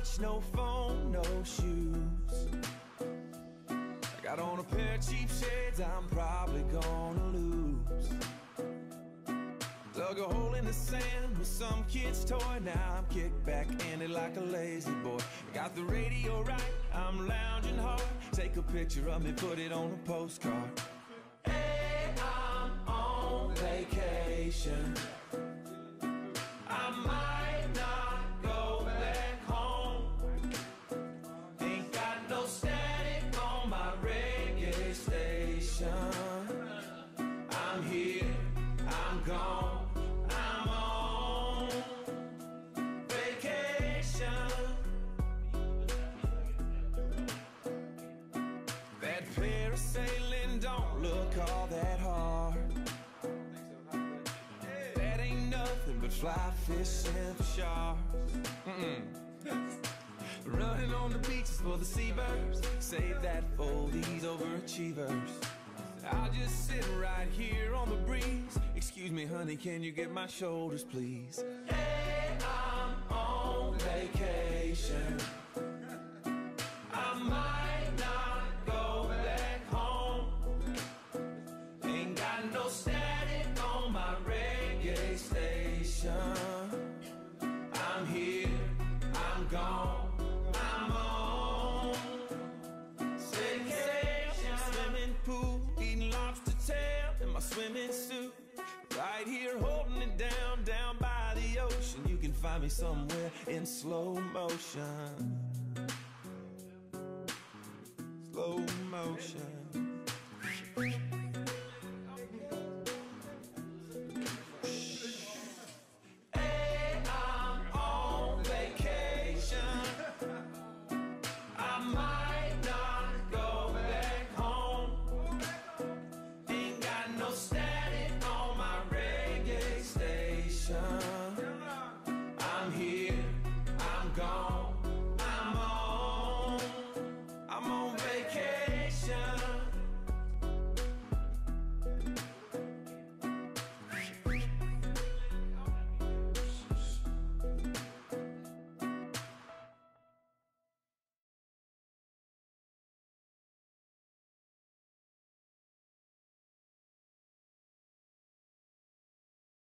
watch, no phone, no shoes. I got on a pair of cheap shades I'm probably gonna lose. Dug a hole in the sand with some kid's toy. Now I'm kicked back in it like a lazy boy. Got the radio right, I'm lounging hard. Take a picture of me, put it on a postcard. Hey, I'm on vacation. Parasailing don't look all that hard. That ain't nothing but fly fishing for sharks. Mm-mm. Running on the beaches for the seabirds. Save that for these overachievers. I'll just sit right here on the breeze. Excuse me, honey, can you get my shoulders, please? Hey, I'm on vacation. Gone, I'm on vacation. Swimming pool, eating lobster tail in my swimming suit. Right here, holding it down, down by the ocean. You can find me somewhere in slow motion. Slow motion.